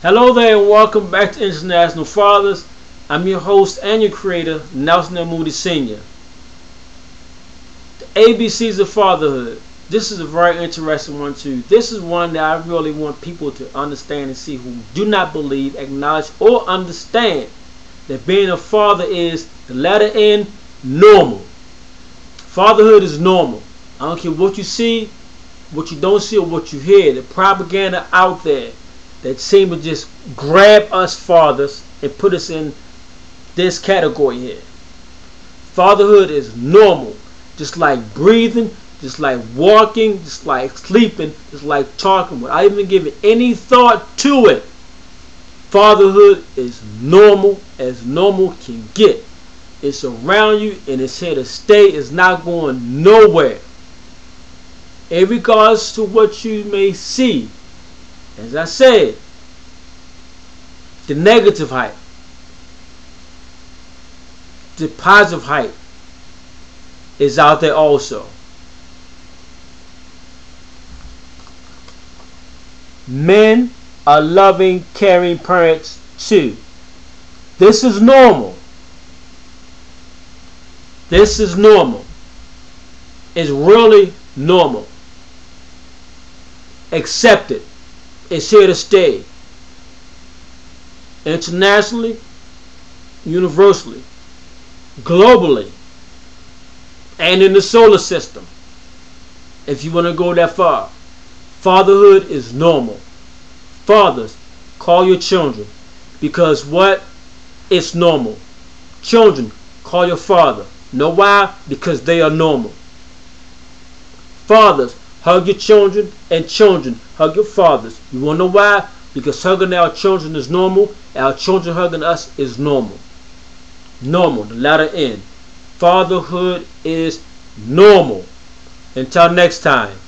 Hello there and welcome back to International Fathers. I'm your host and your creator, Nelson L. Moody Sr. The ABCs of Fatherhood. This is a very interesting one too. This is one that I really want people to understand and see who do not believe, acknowledge, or understand that being a father is the letter N, normal. Fatherhood is normal. I don't care what you see, what you don't see, or what you hear. The propaganda out there that seem to just grab us fathers and put us in this category here. Fatherhood is normal, just like breathing, just like walking, just like sleeping, just like talking, without even giving any thought to it. Fatherhood is normal as normal can get. It's around you and it's here to stay. It's not going nowhere. In regards to what you may see, as I said, the negative hype, the positive hype is out there also. Men are loving, caring parents too. This is normal. This is normal. It's really normal. Accept it. It's here to stay. Internationally, universally, globally, and in the solar system. If you want to go that far. Fatherhood is normal. Fathers, call your children. Because what? It's normal. Children, call your father. Know why? Because they are normal. Fathers, hug your children, and children, hug your fathers. You want to know why? Because hugging our children is normal, our children hugging us is normal. Normal, the letter N. Fatherhood is normal. Until next time.